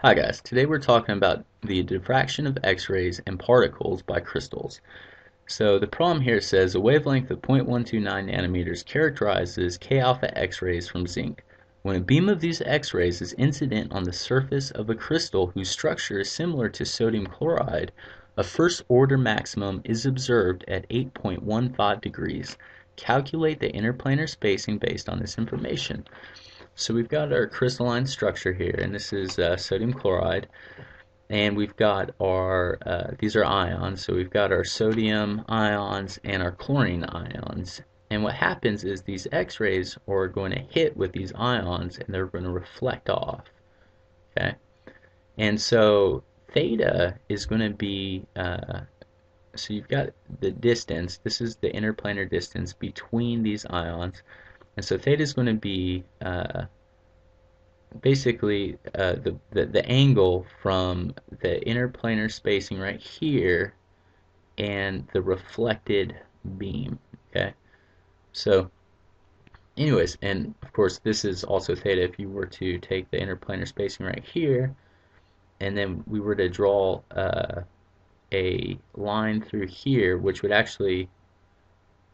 Hi guys, today we're talking about the diffraction of X-rays and particles by crystals. So the problem here says a wavelength of 0.129 nanometers characterizes K-alpha X-rays from zinc. When a beam of these X-rays is incident on the surface of a crystal whose structure is similar to sodium chloride, a first order maximum is observed at 8.15 degrees. Calculate the interplanar spacing based on this information. So we've got our crystalline structure here, and this is uh, sodium chloride. And we've got our, uh, these are ions, so we've got our sodium ions and our chlorine ions. And what happens is these x-rays are going to hit with these ions and they're going to reflect off. Okay? And so theta is going to be, uh, so you've got the distance, this is the interplanar distance between these ions. And so theta is going to be uh, basically uh, the, the, the angle from the interplanar spacing right here and the reflected beam. Okay, so anyways, and of course this is also theta if you were to take the interplanar spacing right here and then we were to draw uh, a line through here which would actually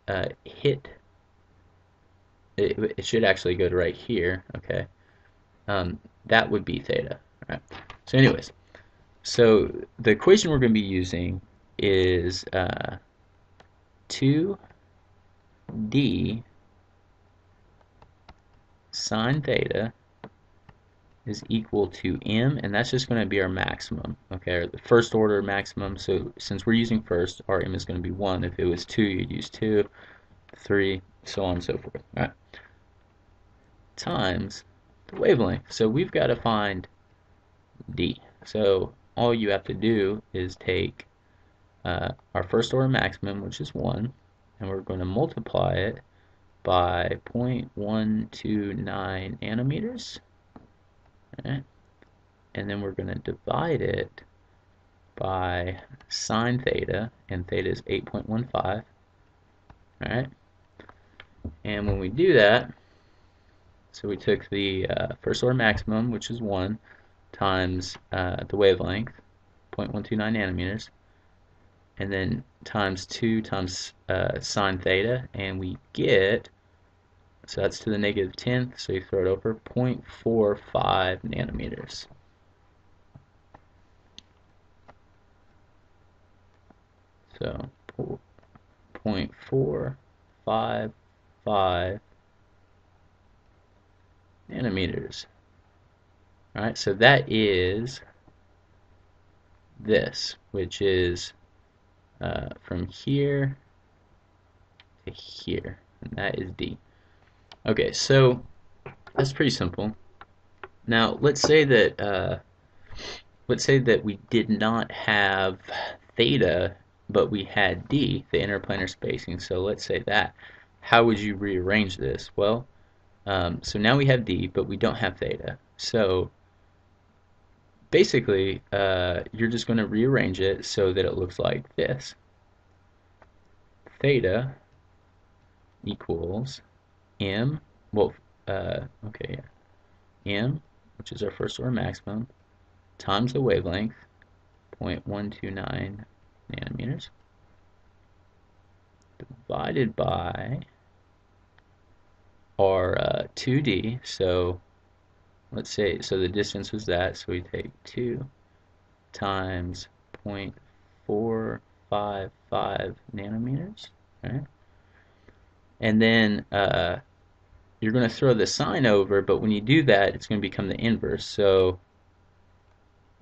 uh, hit it, it should actually go to right here, okay? Um, that would be theta, right? So anyways, so the equation we're going to be using is uh, 2d sine theta is equal to m, and that's just going to be our maximum, okay, the first order maximum. So since we're using first, our m is going to be 1. If it was 2, you'd use 2, 3, so on and so forth. All right times the wavelength. So we've got to find d. So all you have to do is take uh, our first order maximum, which is 1, and we're going to multiply it by 0.129 nanometers. Right? And then we're going to divide it by sine theta, and theta is 8.15. Alright? And when we do that, so we took the uh, first order maximum, which is 1, times uh, the wavelength, 0.129 nanometers, and then times 2 times uh, sine theta, and we get, so that's to the negative 10th, so you throw it over, 0.45 nanometers. So 0.455 nanometers. Alright, so that is this, which is uh, from here to here, and that is D. Okay, so that's pretty simple. Now, let's say that uh, let's say that we did not have theta, but we had D, the interplanar spacing. So let's say that. How would you rearrange this? Well, um, so now we have D, but we don't have theta. So basically, uh, you're just going to rearrange it so that it looks like this. Theta equals m, well, uh, okay, yeah, m, which is our first order maximum, times the wavelength, 0.129 nanometers, divided by are uh, 2D, so let's say, so the distance was that, so we take 2 times 0.455 nanometers, right? And then uh, you're going to throw the sine over, but when you do that, it's going to become the inverse. So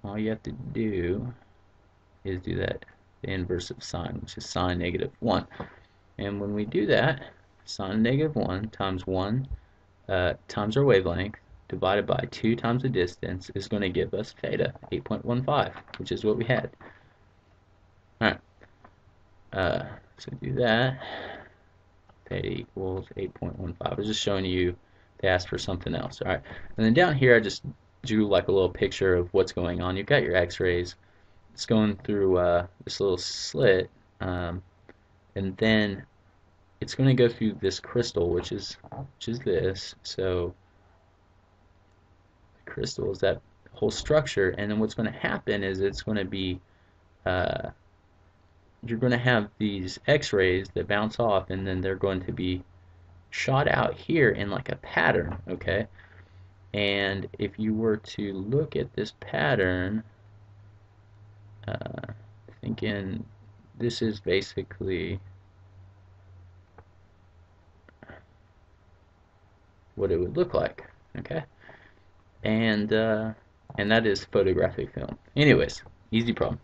all you have to do is do that, the inverse of sine, which is sine negative 1. And when we do that, sine negative 1 times 1 uh, times our wavelength divided by 2 times the distance is going to give us theta, 8.15, which is what we had. Alright, uh, so do that. Theta equals 8.15. I was just showing you they asked for something else. Alright, and then down here I just drew like a little picture of what's going on. You've got your x-rays. It's going through uh, this little slit. Um, and then it's going to go through this crystal, which is which is this. So the crystal is that whole structure, and then what's going to happen is it's going to be uh, you're going to have these x-rays that bounce off and then they're going to be shot out here in like a pattern okay and if you were to look at this pattern uh, thinking this is basically what it would look like okay? And uh, and that is photographic film. Anyways easy problem